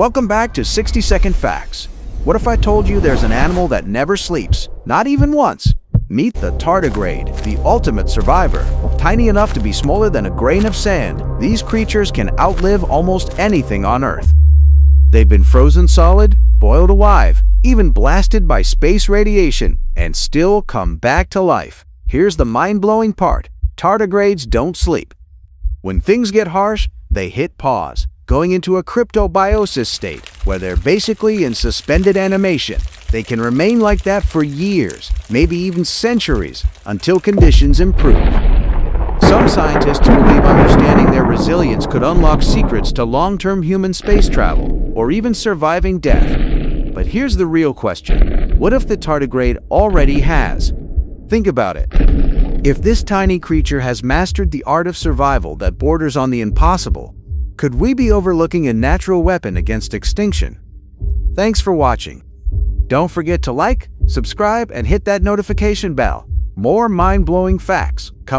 Welcome back to 60 Second Facts. What if I told you there's an animal that never sleeps, not even once? Meet the tardigrade, the ultimate survivor. Tiny enough to be smaller than a grain of sand, these creatures can outlive almost anything on Earth. They've been frozen solid, boiled alive, even blasted by space radiation, and still come back to life. Here's the mind-blowing part. Tardigrades don't sleep. When things get harsh, they hit pause going into a cryptobiosis state where they're basically in suspended animation. They can remain like that for years, maybe even centuries, until conditions improve. Some scientists believe understanding their resilience could unlock secrets to long-term human space travel, or even surviving death. But here's the real question. What if the tardigrade already has? Think about it. If this tiny creature has mastered the art of survival that borders on the impossible, could we be overlooking a natural weapon against extinction? Thanks for watching. Don't forget to like, subscribe, and hit that notification bell. More mind-blowing facts coming